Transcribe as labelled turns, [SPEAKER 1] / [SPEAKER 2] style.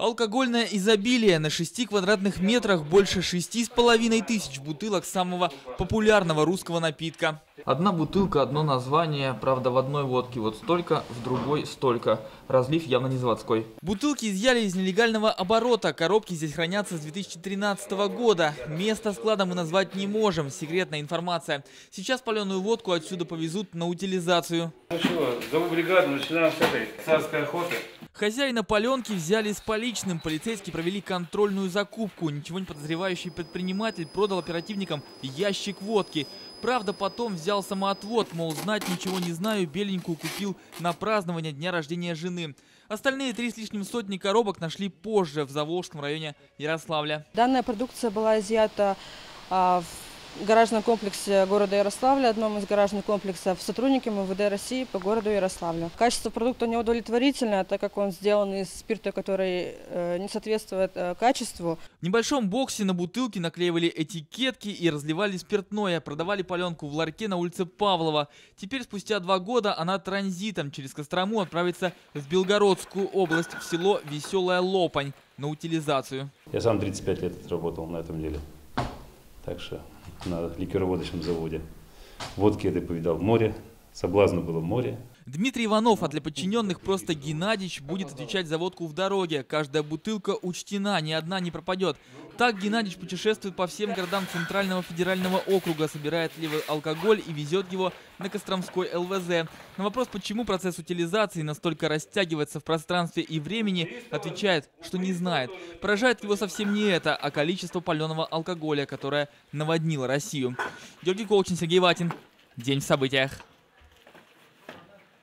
[SPEAKER 1] Алкогольное изобилие. На 6 квадратных метрах больше шести с половиной тысяч бутылок самого популярного русского напитка. Одна бутылка, одно название, правда в одной водке вот столько, в другой столько. Разлив явно не заводской. Бутылки изъяли из нелегального оборота. Коробки здесь хранятся с 2013 года. Место склада мы назвать не можем. Секретная информация. Сейчас паленую водку отсюда повезут на утилизацию.
[SPEAKER 2] Ну чего, зову бригаду, начинаем с этой царской охоты.
[SPEAKER 1] Хозяина паленки взяли с поличным. Полицейские провели контрольную закупку. Ничего не подозревающий предприниматель продал оперативникам ящик водки. Правда, потом взял самоотвод, мол, знать ничего не знаю, беленькую купил на празднование дня рождения жены. Остальные три с лишним сотни коробок нашли позже в Заволжском районе Ярославля.
[SPEAKER 3] Данная продукция была изъята а, в гаражном комплексе города Ярославля, одном из гаражных комплексов, сотрудниками МВД России по городу Ярославлю. Качество продукта неудовлетворительное, так как он сделан из спирта, который э, не соответствует э, качеству.
[SPEAKER 1] В небольшом боксе на бутылке наклеивали этикетки и разливали спиртное. Продавали паленку в ларьке на улице Павлова. Теперь, спустя два года, она транзитом через Кострому отправится в Белгородскую область, в село Веселая Лопань на утилизацию.
[SPEAKER 4] Я сам 35 лет работал на этом деле. Так что на ликероводочном заводе. Водки это повидал в море, соблазна было в море.
[SPEAKER 1] Дмитрий Иванов, а для подчиненных просто Геннадьевич, будет отвечать за водку в дороге. Каждая бутылка учтена, ни одна не пропадет. Так Геннадьевич путешествует по всем городам Центрального федерального округа, собирает ливый алкоголь и везет его на Костромской ЛВЗ. На вопрос, почему процесс утилизации настолько растягивается в пространстве и времени, отвечает, что не знает. Поражает его совсем не это, а количество паленого алкоголя, которое наводнило Россию. Георгий Колчин, Сергей Ватин. День в событиях.